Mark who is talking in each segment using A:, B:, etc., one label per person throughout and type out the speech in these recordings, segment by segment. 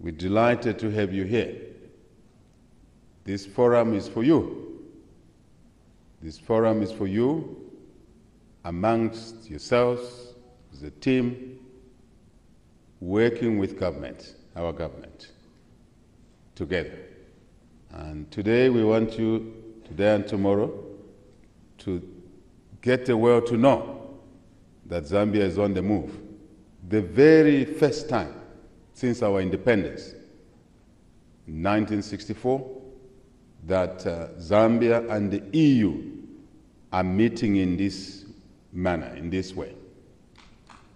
A: We're delighted to have you here. This forum is for you. This forum is for you amongst yourselves, as a team, working with government, our government, together. And today we want you, today and tomorrow, to get the world to know that Zambia is on the move. The very first time since our independence, in 1964, that uh, Zambia and the EU are meeting in this manner, in this way.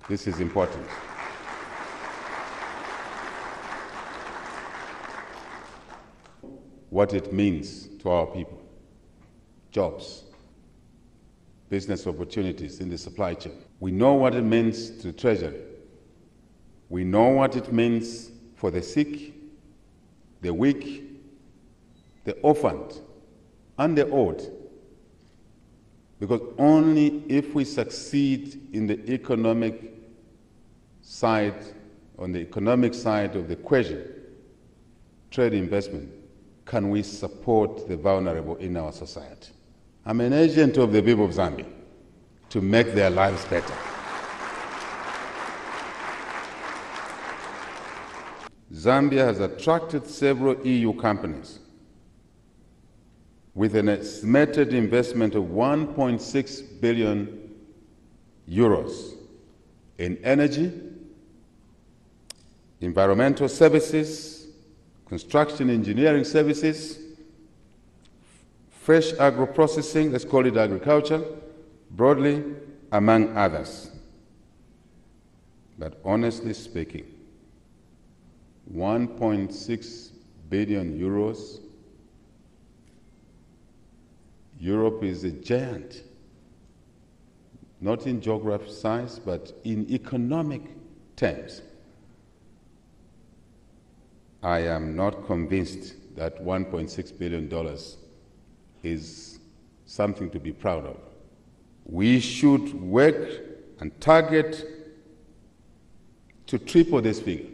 A: This is important. What it means to our people jobs, business opportunities in the supply chain. We know what it means to the Treasury. We know what it means for the sick, the weak, the orphaned, and the old. Because only if we succeed in the economic side, on the economic side of the equation, trade investment, can we support the vulnerable in our society. I'm an agent of the people of Zambia to make their lives better. Zambia has attracted several EU companies with an estimated investment of 1.6 billion euros in energy, environmental services, construction engineering services, fresh agro processing, let's call it agriculture, broadly, among others. But honestly speaking, 1.6 billion euros. Europe is a giant, not in geographic size, but in economic terms. I am not convinced that $1.6 billion is something to be proud of. We should work and target to triple this figure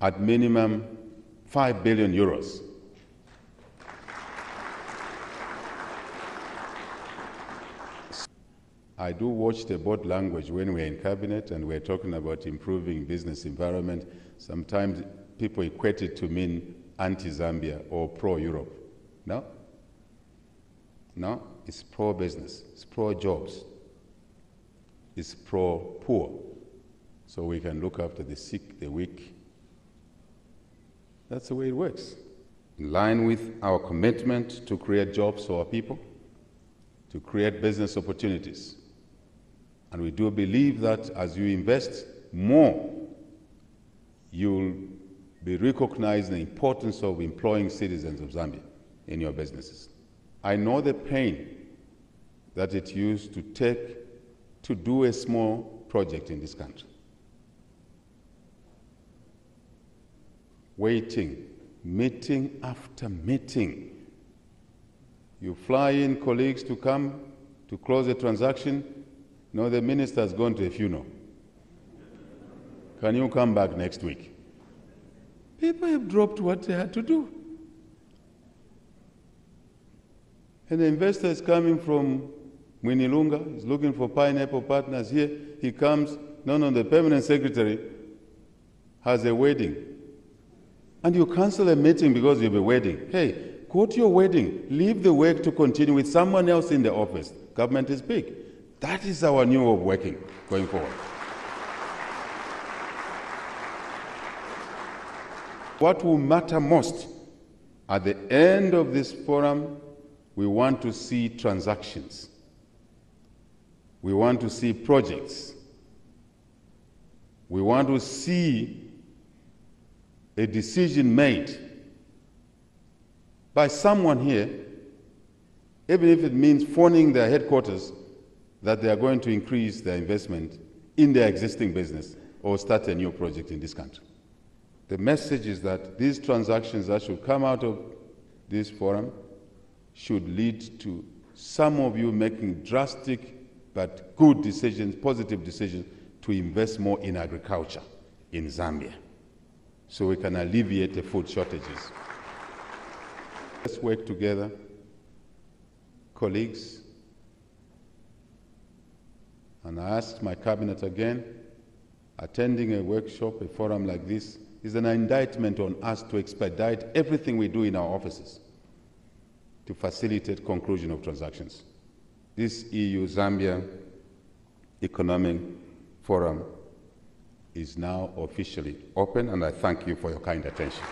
A: at minimum 5 billion euros. I do watch the board language when we're in cabinet and we're talking about improving business environment. Sometimes people equate it to mean anti-Zambia or pro-Europe. No? No, it's pro-business, it's pro-jobs, it's pro-poor. So we can look after the sick, the weak, that's the way it works. In line with our commitment to create jobs for our people, to create business opportunities. And we do believe that as you invest more, you'll be recognizing the importance of employing citizens of Zambia in your businesses. I know the pain that it used to take to do a small project in this country. Waiting, meeting after meeting. You fly in colleagues to come to close a transaction. No, the minister has gone to a funeral. Can you come back next week? People have dropped what they had to do. And the investor is coming from Mwinilunga, he's looking for pineapple partners here. He comes, no, no, the permanent secretary has a wedding and you cancel a meeting because you have a wedding. Hey, go to your wedding. Leave the work to continue with someone else in the office. Government is big. That is our new way of working going forward. What will matter most at the end of this forum, we want to see transactions. We want to see projects. We want to see a decision made by someone here, even if it means phoning their headquarters that they are going to increase their investment in their existing business or start a new project in this country. The message is that these transactions that should come out of this forum should lead to some of you making drastic but good decisions, positive decisions to invest more in agriculture in Zambia so we can alleviate the food shortages. Let's work together, colleagues. And I ask my cabinet again attending a workshop, a forum like this, is an indictment on us to expedite everything we do in our offices to facilitate conclusion of transactions. This EU Zambia Economic Forum is now officially open, and I thank you for your kind attention.